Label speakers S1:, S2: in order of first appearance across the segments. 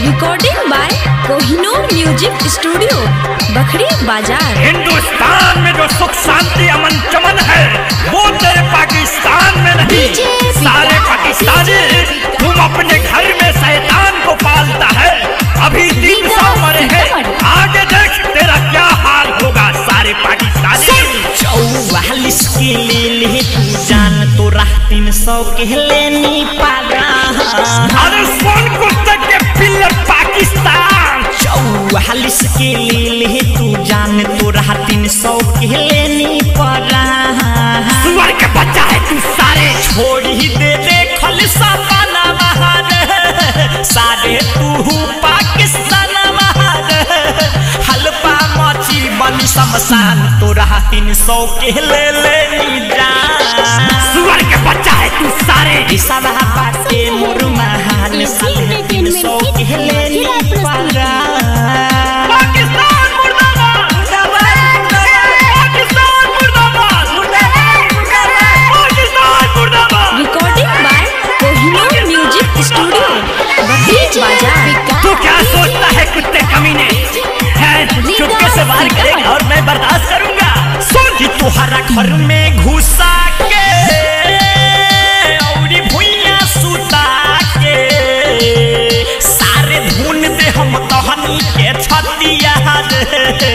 S1: Recording by Kohinoor music studio Bakhri बाज़ार
S2: हिंदुस्तान में जो सुख शांति अमन चमन है वो तेरे पाकिस्तान में नहीं। सारे पाकिस्तानी तुम अपने घर में शैतान को पालता है। अभी तीन सौ मरे हैं। आगे देख तेरा क्या हाल होगा? सारे पाकिस्तानी।
S3: चौवालीस के ले ले तू जान तो राह तीन सौ के लेनी पारा
S2: अरे के
S3: तू जान तीन सौ के लेनी पारा
S2: सुअर के बच्चा है तू सारे
S3: छोड़ ही दे दे खलसा पाना सारे तू पाकिस्तान हलपा मची बनी तीन सौ के ले लेनी जान
S2: सुअर के बच्चा है तू सारे
S3: तुहरा घर में घुसा के औरी भुइया सुता के। सारे धुन दे हम तहनी के छतिया रे।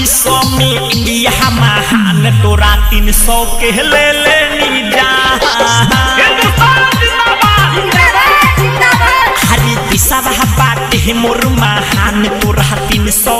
S3: विश्व में इंडिया महान तोरा तीन सौ के ले लेनी जा हरी दिशा बाटे मोर महान तोरा तीन सौ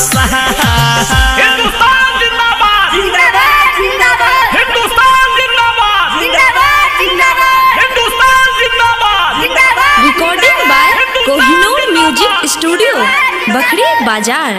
S2: हिंदुस्तान जिंदाबाद। हिंदुस्तान जिंदाबाद। हिंदुस्तान जिंदाबाद।
S1: Recording by Kohinoor music studio Bakhri बाज़ार